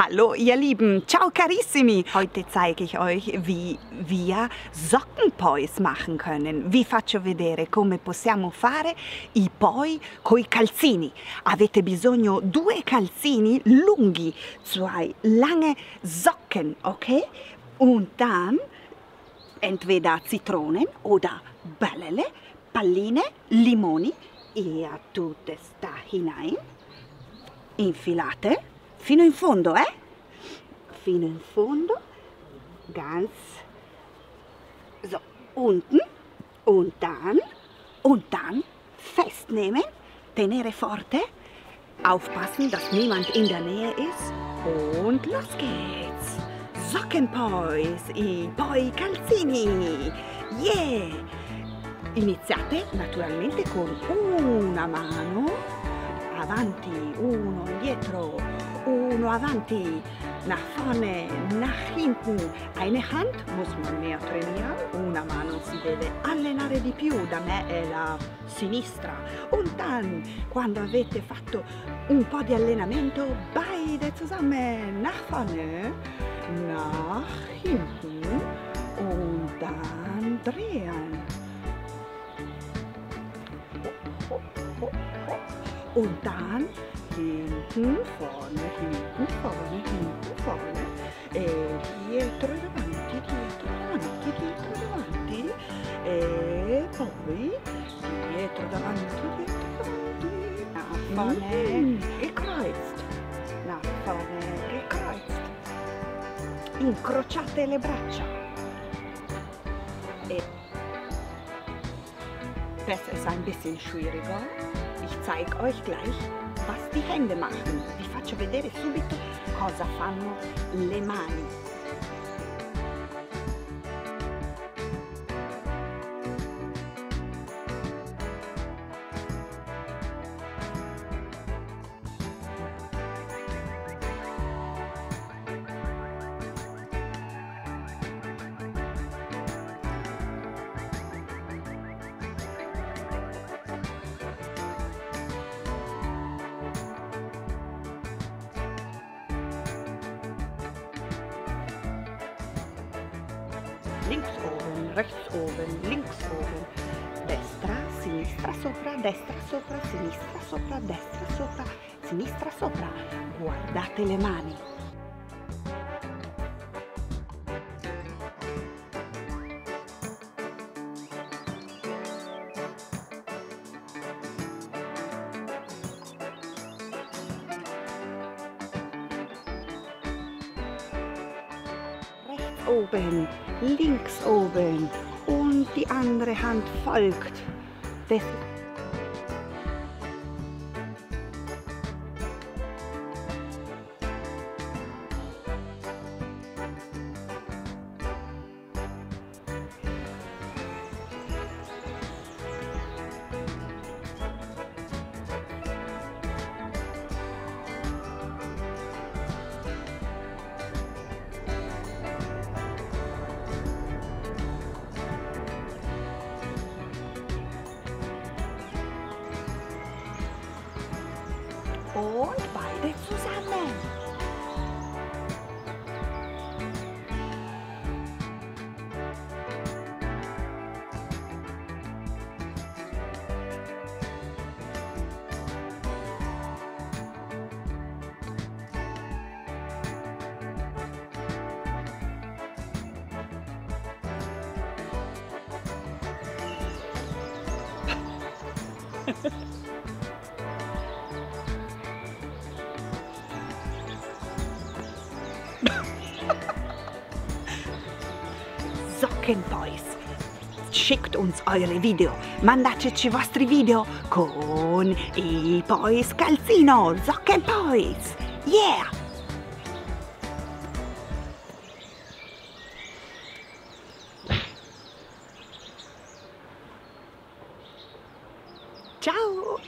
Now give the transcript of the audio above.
Hallo ihr Lieben, ciao carissimi! Heute zeige ich euch wie wir Sockenpois machen können. Vi faccio vedere come possiamo fare i poi coi calzini. Avete bisogno due calzini lunghi, zwei lange Socken, ok? Und dann entweder Zitronen oder Bällele, palline, limoni. Ihr tut es da hinein, infilate fino in fondo, eh? Fino in fondo, ganz so unten und dann und dann festnehmen, tenere forte, aufpassen, dass niemand in der Nähe ist und los geht's. Sockenpois, i poi calzini, yeah! Iniziate naturalmente con una mano avanti, uno indietro, uno avanti, nach vorne, nach hinten. Eine Hand muss man mehr trainieren, una mano si deve allenare di più, da me è la sinistra. Und dann, quando avete fatto un po' di allenamento, beide zusammen, nach vorne, nach hinten und dann drehen. Und dann hinten, vorne, hinten, vorne, hinten, vorne. E dietro e davanti, dietro, davanti, dietro, davanti. E poi dietro, davanti, dietro, davanti. Nach vorne, mm. gekreuzt. Nach vorne, gekreuzt. Incrociate le braccia. Das ist ein bisschen schwieriger. Ich zeige euch gleich, was die Hände machen. Vi faccio vedere subito cosa fanno le mani. Links oben, rechts oben, links oben, destra, sinistra sopra, destra sopra, sinistra sopra, destra sopra, sinistra sopra. Guardate le mani. Oben, links oben und die andere Hand folgt. Das und beide zusammen. Ha ha ha. Socken Boys. Schickt uns eure video, mandateci i vostri video con i poi scalzino, Socken Boys. Yeah! Ciao!